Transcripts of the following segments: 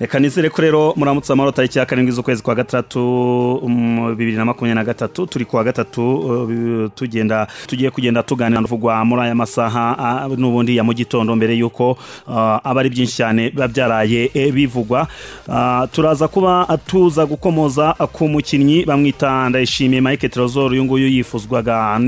reka nizere ko rero muramutse amahoro tariki ya karindwi z'ukwezi kwa gatandatu um, bibiri na makumyabiri na gatatu. Turi kuwa gatatu uh, tugenda tugiye kugenda tuganira tuvugwa muri aya masaha uh, n'ubundi ya mu gitondo mbere y'uko uh, aba ari byinshi cyane biba byaraye eh, bivugwa. Turaza kuba tuza gukomoza ku mukinnyi bamwita ndayishimiye Mike Trezor. Uyu nguyu yifuzwaga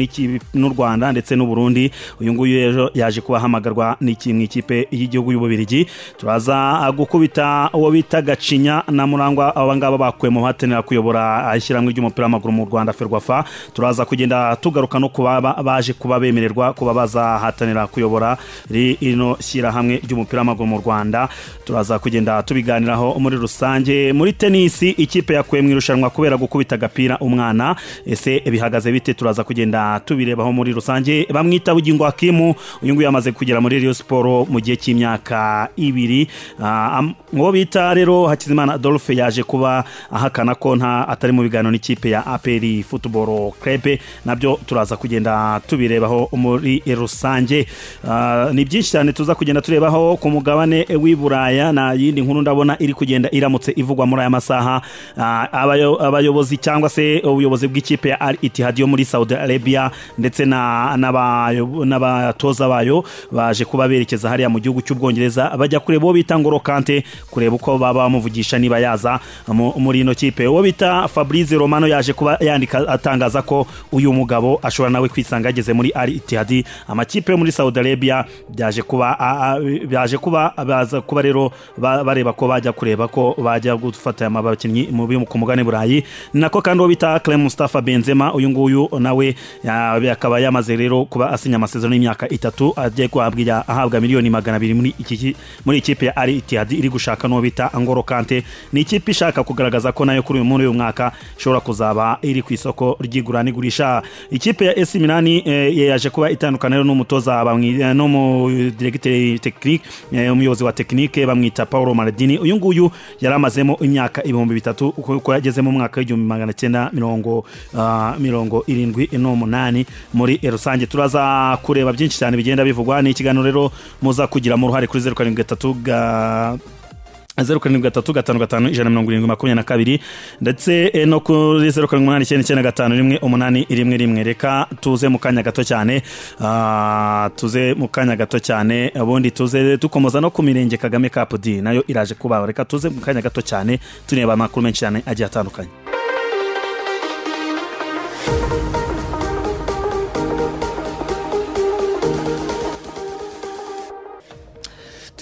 n'u Rwanda ndetse n'u Burundi. Uyu nguyu yaje kuba ahamagarwa n'iki- mu ikipe y'igihugu y'Ububirigi turaza gukubita uwo bita Gacinya na Murangwa aba ngaba bakuwe mu bahatanira kuyobora ishyirahamwe ry'umupira w'amaguru mu Rwanda Ferwafa. Turaza kugenda tugaruka no kuba ba- baje kuba bemererwa kuba bazahatanira kuyobora ri- rino shyirahamwe ry'umupira w'amaguru mu Rwanda. Turaza kugenda tubiganiraho muri rusange. Muri tenisi ikipe yakuwe mu irushanwa kubera gukubita agapira umwana. Ese bihagaze bite? Turaza kugenda tubirebaho muri rusange. Bamwita bugingo hakimu uyu nguyu yamaze kugera muri Rayon Sport mu gihe cy'imyaka ibiri. Ah, uwo bita rero Hakizimana Adolphe yaje kuba ahakana ko nta atari mu biganiro n'ikipe ya APR Football Club. Nabyo turaza kugenda tubirebaho muri rusange. Ah, ni byinshi cyane tuza kugenda turebaho ku mugabane w'i Buraya. Na yindi nkuru ndabona iri kugenda iramutse ivugwa muri aya masaha. Ah, abayo- abayobozi cyangwa se ubuyobozi bw'ikipe ya Al Ittihad yo muri Saudi Arabia ndetse n'abatoza bayo baje kuba berekeza hariya mu gihugu cy'ubwongereza. Bajya kureba uwo bita Ngolo Kante kureba uko baba bamuvugisha niba yaza mu- muri ino kipe. Uwo bita Fabrice Romano yaje kuba yandika atangaza ko uyu mugabo ashobora nawe kwisanga yageze muri Al Ittihad. Amakipe yo muri Saudi Arabia byaje kuba byaje kuba baza kuba rero ba- bareba ko bajya kureba ko bajya gufata aya bakinnyi mu bi- ku mugabane burayi. Nako kandi uwo bita Clem Mustafa Benzema uyu nguyu nawe akaba yamaze rero kuba asinya amasezerano y'imyaka itatu agiye ahabwa miliyoni magana abiri muri iki muri ikipe ya Al Ittihad. Iri gushaka n'uwo bita Angolo Kante ni ikipe ishaka kugaragaza ko na yo kuri uyu muri uyu mwaka ishobora kuzaba iri ku isoko ry'igura n'igurisha. Ikipe ya AC Milan eh, yaje kuba itandukana rero n'umutoza eh, n'umudiregiteri tekinike umuyobozi wa tekinike bamwita Paolo Maldini. Uyu nguyu yari amazemo imyaka ibihumbi bitatu kuko yageze mu mwaka w'igihumbi magana cyenda mirongo ah, mirongo irindwi n'umunani muri rusange turaza kureba byinshi cyane bigenda bivugwa. Ni ikiganiro rero muza kugiramo uruhare kuri zeru karindwi gatatu ga zeru karindwi gatatu gatanu gatanu ijana na mirongo irindwi makumyabiri na kabiri. Ndetse eh, no kuri zeru karindwi umunani icyenda icyenda gatanu rimwe umunani rimwe rimwe. Reka tuze mu kanya gato cyane. Ah, tuze mu kanya gato cyane. Ubundi tuze dukomoza no ku mirenge kagame d na yo iraje kuba reka tuze mu kanya gato cyane tureba amakuru menshi cyane agiye atandukanye.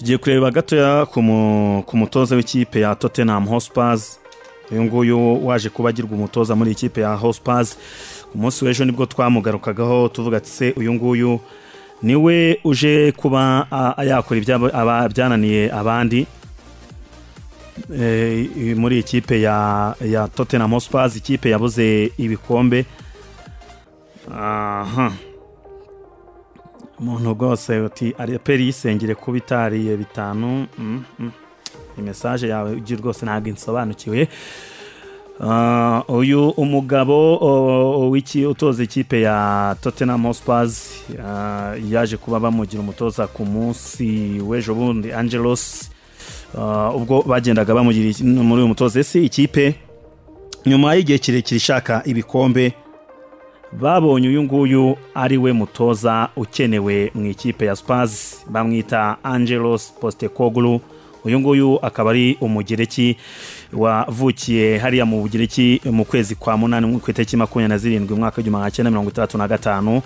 Tugiye kureba gatoya ku mu- ku mutoza w'ikipe ya Tottenham Hotspurs. Uyu nguyu waje kuba agirwa umutoza muri ikipe ya Hotspurs. Ku munsi w'ejo ni bwo twamugarukagaho tuvuga ati se uyu nguyu ni we uje kuba yakora ibyabo- aba- byananiye abandi. Eh, muri ikipe ya ya Tottenham Hotspurs ikipe yabuze ibikombe. Aha. Umuntu rwose uti areperi yisengere kuba itariye bitanu. Mm, mm. mesaje yawe ugira rwose ntabwo insobanukiwe. Ah, uyu umugabo utoza ikipe ya Tottenham Hotspurs ah, yaje kuba bamugira umutoza ku munsi w'ejo bundi Angelos. Ah, ubwo bagendaga bamugira muri uyu mutoza. Ese ikipe nyuma y'igihe kirekire ishaka ibikombe babonye uyu nguyu ari we mutoza ukenewe mu ikipe ya Spurs bamwita Angelos Postecoglou. Uyu nguyu akaba ari umugereki wavukiye hariya mu bugereki mu kwezi kwa munani ku itariki makumyabiri na zirindwi umwaka w'igihumbi magana cyenda mirongo itandatu na gatanu.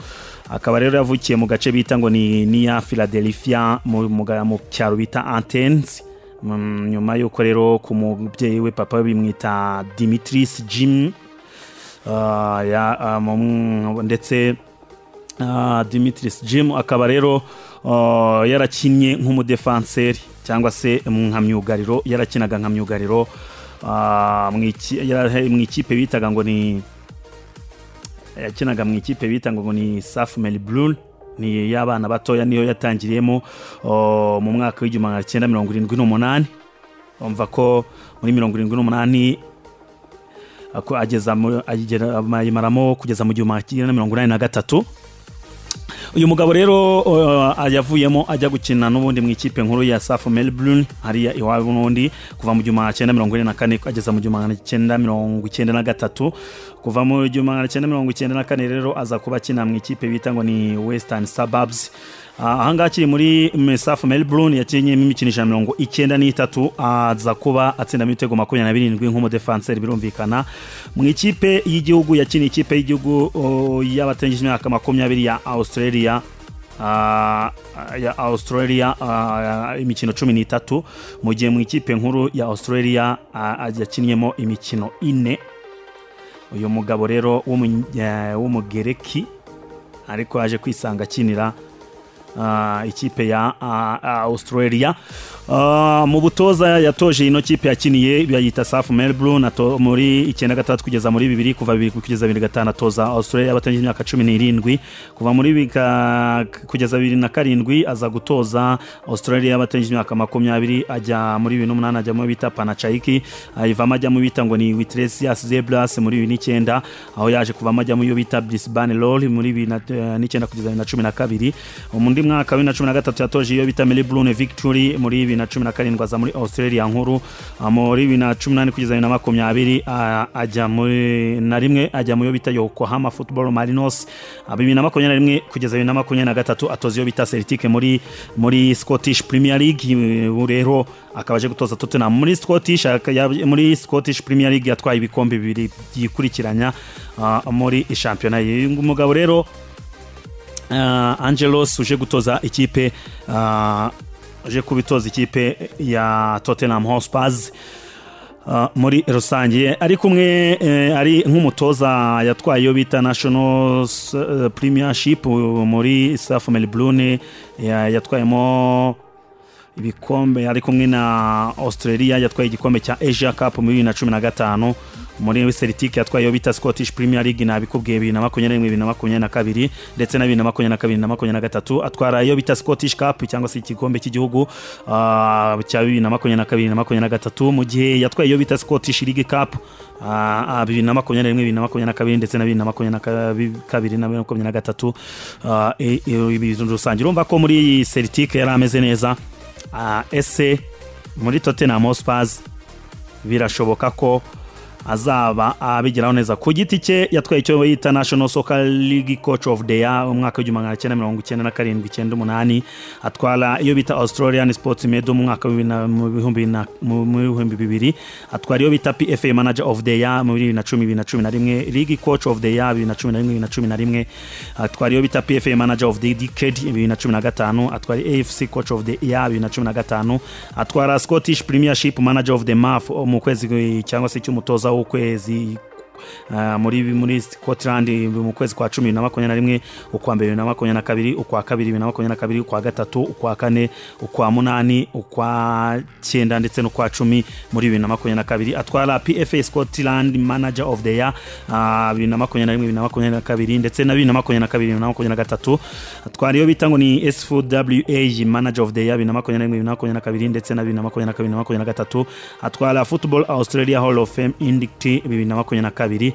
Akaba rero yavukiye mu gace bita ngo ni niya Philadelphia mu, cyaro bita Athens. Mm, nyuma y'uko rero ku mubyeyi we papa we bimwita Dimitris Jim ya- mu- ndetse ah, Dimitris Jim akaba rero ah, yarakinnye nk'umudefanseri cyangwa se nka myugariro yarakinaga nka myugariro ah, mu ikipe bitaga ngo ni yakinaga mu ikipe bita ngo ni Safmel Blue ni y'abana batoya niyo yatangiriyemo oh, mu mwaka w'igihumbi magana cyenda mirongo irindwi n'umunani. Umva ko muri mirongo irindwi n'umunani ayimaramo kugeza mu gihumbi magana cyenda mirongo inani na gatatu. Uyu mugabo rero yavuyemo ajya gukina n'ubundi mu ikipe nkuru ya safu melbourne hariya iwabo n'ubundi kuva mu gihumbi magana cyenda mirongo ine na kane ageza mu gihumbi magana cyenda mirongo icyenda na gatatu. Kuva mu gihumbi magana cyenda mirongo icyenda na kane rero aza kuba akina mu ikipe bita ngo ni western suburbs. Ahangaha akiri muri mesafu melbourne yakinnye imikino ijana mirongo icyenda n'itatu aza kuba atsindamo ibitego makumyabiri na birindwi nk'umudefanseri birumvikana. Mu ikipe y'igihugu yakiniye ikipe y'igihugu y'abatangije imyaka makumyabiri ya australia. Uh, ya australia uh, imikino cumi n'itatu. Mu gihe mu ikipe nkuru ya australia yakinnyemo imikino ine. Uyu mugabo rero w'umugereki ariko yaje kwisanga akinira ikipe ya australia. Mu butoza yatoje ino kipe yakiniye bayita safu melbourne muri icyenda gatandatu kugeza muri bibiri kuva bibiri kugeza bibiri gatanu atoza australia abatangije imyaka cumi n'irindwi. Kuva muri kugeza bibiri na karindwi aza gutoza australia abatangije imyaka makumyabiri ajya muri bibiri n'umunani ajyamo bita panacayiki ayivamo ajyamo bita ngo ni witresias zebras muri bibiri n'icyenda. Aho yaje kuvamo ajyamo iyo bita brisbane roll muri bibiri n'icyenda kugeza bibiri na cumi na kabiri. Undi mwaka wa bibiri na cumi na gatatu yatoje iyo bita melbourne victory muri bibiri na cumi na karindwi aza muri australia nkuru. Muri bibiri na cumi n'umunani kugeza bibiri na makumyabiri ajya muri na rimwe ajya mu yo bita yokohama football marinos bibiri na makumyabiri na rimwe kugeza bibiri na makumyabiri na gatatu atoza iyo bita celtic muri muri scottish premier league. Rero akaba aje gutoza tottenham muri scottish muri scottish premier league yatwaye ibikombe bibiri byikurikiranya muri shampiyona. Uyu mugabo rero angelos uje gutoza ikipe uje kubitoza ikipe ya tottenham hotspurs muri rusange. Ari kumwe ari nk'umutoza yatwaye iyo bita national premiership muri safu melbourne. Yatwayemo ibikombe ari kumwe na australia yatwaye igikombe cya asia cup muri bibiri na cumi na gatanu. Muri celtic yatwaye bita scottish premier league nabikubwiye bibiri na makumyabiri bibiri na makumyabiri na kabiri ndetse na bibiri na makumyabiri na kabiri na makumyabiri na gatatu. Atwara iyo bita scottish cup cyangwa se igikombe cy'igihugu uh, cya bibiri na makumyabiri na kabiri na makumyabiri na gatatu. Mu gihe yatwaye iyo bita scottish league cup bibiri na makumyabiri rimwe bibiri na makumyabiri na kabiri ndetse na bibiri na makumyabiri na kabiri na makumyabiri na gatatu. Rusange. Urumva ko muri celtic yari ameze neza. Ese muri tottenham hotspurs birashoboka ko azaba abigeraho neza. Ku giti cye yatwaye icyo yita national soccer league coach of the year mu mwaka w'igihumbi magana cyenda mirongo icyenda na karindwi icyenda umunani atwara iyo bita australian sports medo mu mwaka w'ibihumbi bibiri atwara iyo bita pfa manager of the year muri bibiri na cumi bibiri na cumi na rimwe league coach of the year bibiri na cumi na rimwe bibiri na cumi na rimwe atwara iyo bita pfa manager of the decade bibiri na cumi na gatanu atwara afc coach of the year bibiri na cumi na gatanu atwara scottish premiership manager of the month mu kwezi cyangwa se cy'umutoza ou coisa muri muri scotland mu kwezi kwa cumi na makumyabiri na rimwe ukwa mbere bibiri na makumyabiri na kabiri ukwa kabiri bibiri na makumyabiri na kabiri ukwa gatatu ukwa kane ukwa munani ukwa cyenda ndetse muri bibiri na makumyabiri na kabiri atwara pfa scotland manager of the year bibiri na makumyabiri na rimwe bibiri na makumyabiri na kabiri ndetse na bibiri na makumyabiri na kabiri bibiri na makumyabiri na gatatu atwara iyo bita ngo ni sfwa manager of the year bibiri na makumyabiri na rimwe bibiri na makumyabiri na kabiri ndetse na bibiri na makumyabiri na kabiri na makumyabiri na gatatu atwara football australia hall of fame makumyabiri na kabiri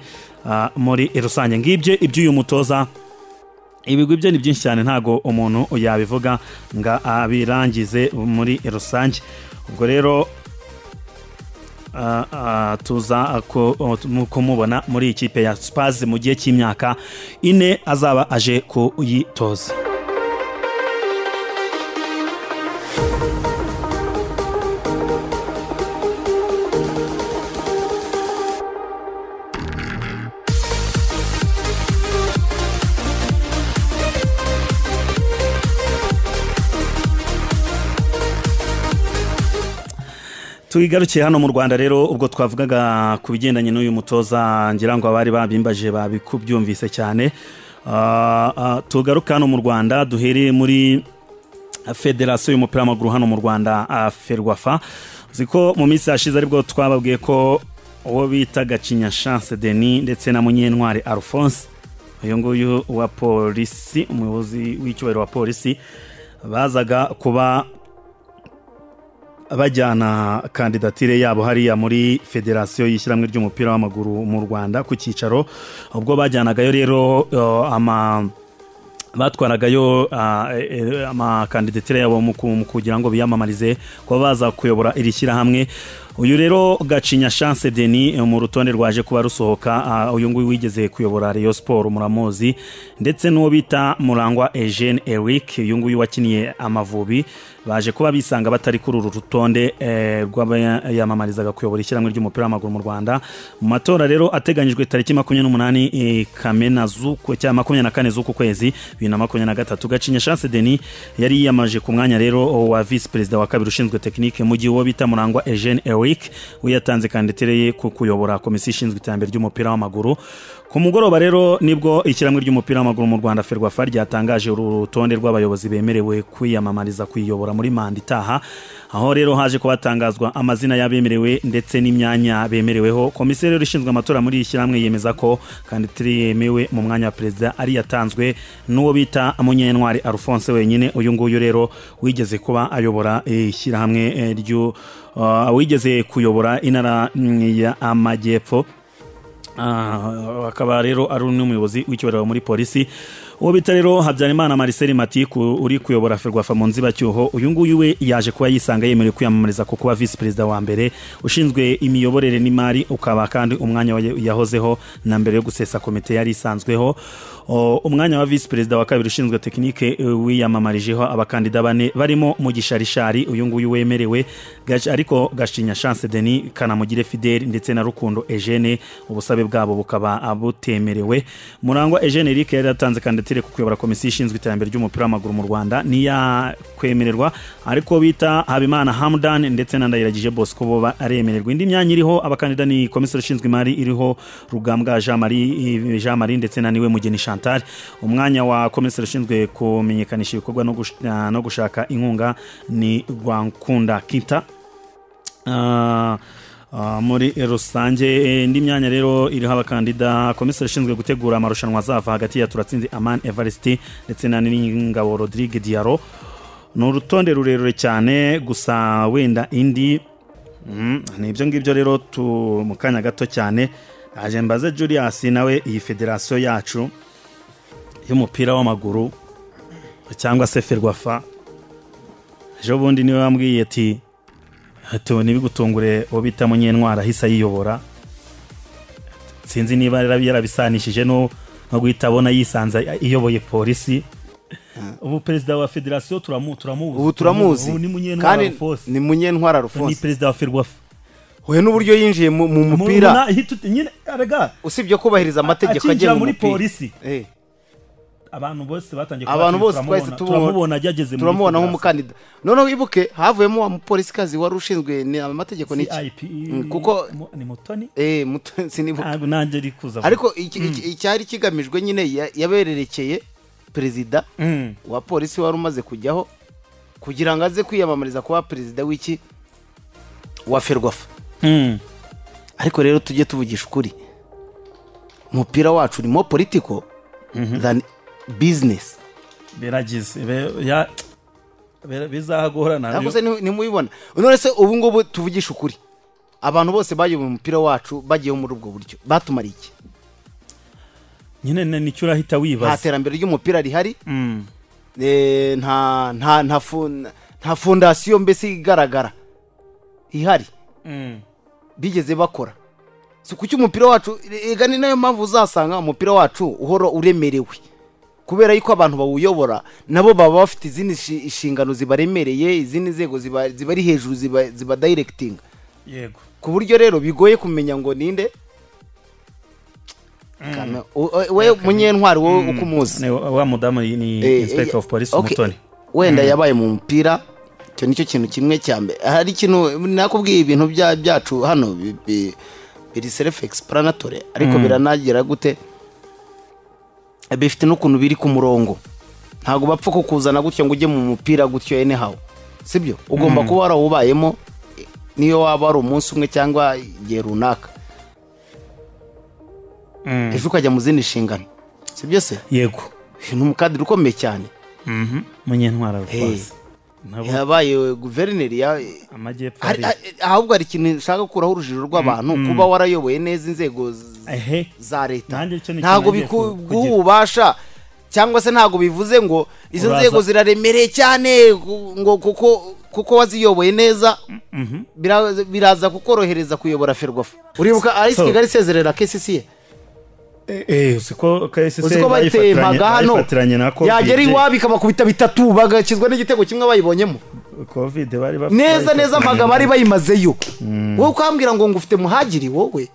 muri rusange. Ngibyo iby'uyu mutoza ibigwi bye ni byinshi cyane ntabwo umuntu yabivuga ngo abirangize muri rusange. Ubwo rero tuza kumubona muri ikipe ya spazi mu gihe cy'imyaka ine azaba aje kuyitoza. Tuyigarukiye hano mu rwanda rero ubwo twavugaga ku bigendanye n'uyu mutoza ngira ngo abari babimbaje babikubyumvise cyane. Tugaruka hano mu rwanda duhereye muri federasiyo y'umupira w'amaguru hano mu rwanda ferwafa. Uzi ko mu minsi yashize ari bwo twababwiye ko uwo bita gacinya chance denis ndetse na munyentwari alphonse uyu nguyu wa polisi umuyobozi w'icyubahiro wa polisi bazaga kuba bajyana kandidatire yabo hariya muri federasiyo y'ishyirahamwe ry'umupira w'amaguru mu rwanda ku cyicaro ubwo bajyanagayo rero ama batwaragayo ah, eh, amakandidatire yabo mu ku- mu kugira ngo biyamamarize kuba baza kuyobora iri shyirahamwe. Uyu rero gacinya chance denis eh, mu rutonde rwaje kuba rusohoka ah, uyu nguyu wigeze kuyobora Rayon Sport muramuzi ndetse n'uwo bita murangwa Eugene Eric uyu nguyu wakiniye amavubi. Baje kuba bisanga batari kuri uru rutonde eh, rw'abayamamarizaga kuyobora ishyirahamwe ry'umupira w'amaguru mu Rwanda. Mu matora rero ateganyijwe tariki makumyabiri n'umunani eh, kamena z'uku cyangwa makumyabiri na kane z'uku kwezi bibiri na makumyabiri na gatatu. Gacinya chance denis yari yiyamaje ku mwanya rero wa visi perezida wa kabiri ushinzwe tekinike mu gihe uwo bita murangwa eugene eric we yatanze kandidatire ye ku kuyobora komisiyo ishinzwe iterambere ry'umupira w'amaguru. Ku mugoroba rero ni bwo ishyirahamwe ry'umupira w'amaguru mu rwanda ferwafa ryatangaje uru rutonde rw'abayobozi bemerewe kwiyamamariza kuyiyobora muri manda itaha aho rero haje kubatangazwa amazina y'abemerewe ndetse n'imyanya bemereweho. Komisiyo rero ishinzwe amatora muri iyi shyirahamwe yemeza ko kandidatire yemewe mu mwanya wa perezida ari yatanzwe n'uwo bita munyentwari alphonse wenyine. Uyu nguyu rero wigeze kuba ayobora eh, ishyirahamwe eh, ryu uh, wigeze kuyobora intara mm, ya amajyepfo. Ah, akaba rero ari n'umuyobozi w'ikibariro muri polisi. Uwo bita rero habyarimana marcel matiku uri kuyobora ferwafa mu nzibacyuho uyu nguyu we yaje kuba yisanga yemerewe kwiyamamariza ku kuba visi perezida wa mbere. Ushinzwe imiyoborere n'imari ukaba kandi umwanya wa- yahozeho na mbere yo gusesa komite yari isanzweho. Umwanya wa visi perezida wa kabiri ushinzwe tekinike eh, wiyamamarijeho abakandida bane barimo mugisha rishari uyu nguyu wemerewe. Ariko gashinya chance denis kanamugire fidel ndetse na rukundo eugene ubusabe bwabo bukaba butemerewe. Murangwa eugene eric yari yatanze kandidatire ku kuyobora komisiyo ishinzwe iterambere ry'umupira w'amaguru mu rwanda niyakwemererwa ariko bita habimana hamdan ndetse na ndayiragije bosco bo ba- aremererwa. Indi myanya iriho abakandida ni komiseri ushinzwe imari iriho rugambwa jean marie jean marie ndetse na ni we mugeni chantal. Umwanya wa komiseri ushinzwe kumenyekanisha ibikorwa ah, no gushaka inkunga ni rwankunda kita Ah, ah, muri rusange eh, indi myanya rero iriho abakandida komiseri ushinzwe gutegura amarushanwa azava hagati ya turatsinze amani evariste ndetse na n'ingabo rodrigue diaro ni urutonde rurerure cyane gusa wenda indi mm, ni ibyo ngibyo rero tu mu kanya gato cyane. Aje mbaze julius nawe iyi federasiyo yacu y'umupira w'amaguru cyangwa se ferwafa. Ejo bundi ni we wambwiye ati hato ntibigutungure uwo bita munyentwara ahise ayiyobora sinzi niba yarabi- yarabisanishije no guhita abona yisanze iyoboye polisi. Ubu perezida wa federasiyo turamu turamuzi. Ubu turamuzi. Ni munyentwara kandi ni munyentwara ni rufonse perezida wa ferwafa. We n'uburyo yinjiye mu mu mupira. usibye kubahiriza amategeko agenga muri umupira. polisi. Eh, abantu bose batangiye abantu bose twahise turamubona- ageze muri turamubona nk'umukandida. Noneho wibuke havuyemo wa mupolisikazi wari ushinzwe ni amategeko n'iki CIP Mm, kuko- ni mutoni? Eh muto- sinibuka nanjye ari kuza ariko iki- icyari kigamijwe nyine ya- yabererekeye perezida Mm. wa polisi wari umaze kujyaho kugira ngo aze kwiyamamariza kuba perezida w'iki? Wa ferwafa. Mm. ariko rero tujye tuvugisha ukuri. Umupira wacu urimo politiko business. Biragize. Bizagorana ntabwo nimubibona none se ubu ngubu tuvugisha ukuri. Abantu bose bayoboye umupira wacu bagiyeho muri ubwo buryo. Batumariye iki? Nyine ni- ni cyo urahita nta wibaza terambere ry'umupira rihari. Mm. eh, nta nta nta nta fondasiyo mbese igaragara. Ihari. Mm. bigeze bakora. Si kuki umupira wacu ega ni na yo mpamvu uzasanga umupira wacu uhora uremerewe. Kubera yuko abantu bawuyobora nabo baba bafite izindi shi- inshingano zibaremereye izindi nzego ziba- zibari hejuru ziba- dayirekitinga yego. Ku buryo rero bigoye kumenya ngo ninde? U- we munyentwari wowe uko umuzi wa mudamu ni- Eh, inspector eh, of police okay. umutoni wenda yabaye mu mupira icyo ni cyo kintu kimwe cya mbere hari ikintu nakubwiye ibintu bya- byacu hano bi- bi- biri self explanatory ariko biranagira gute? Bifite n'ukuntu biri ku murongo. Ntabwo bapfa kukuzana gutyo ngo ujye mu mupira gutyo anyhow. Sibyo? Ugomba kuba warawubayemo niyo waba ari umunsi umwe cyangwa igihe runaka. Mm. ejo ukajya mu zindi nshingano. Sibyo se? Yego. Ni umukadiri ukomeye cyane. Mhm. munyentwara rwose yabaye guverineri ya amajyepfo ari ahubwo hari ikintu nshaka gukuraho urujijo rw'abantu kuba warayoboye neza inzego za leta. Ntabwo ikintu nagiye biku- ku- guha kugira. ububasha cyangwa se ntabwo bivuze ngo izo nzego ziraremereye cyane ngo kuko kuko waziyoboye neza. Bira- biraza kukorohereza kuyobora ferwafa. Uribuka So- kigali isezerera kcc uzi ko bayitemaga hano yagera iwabo ikabakubita bitatu bagakizwa n'igitego kimwe bayibonyemo. Neza neza mpaga bari bayimazeyo. Wowe ukambwira ngo ngo ufite muhagiri wowe?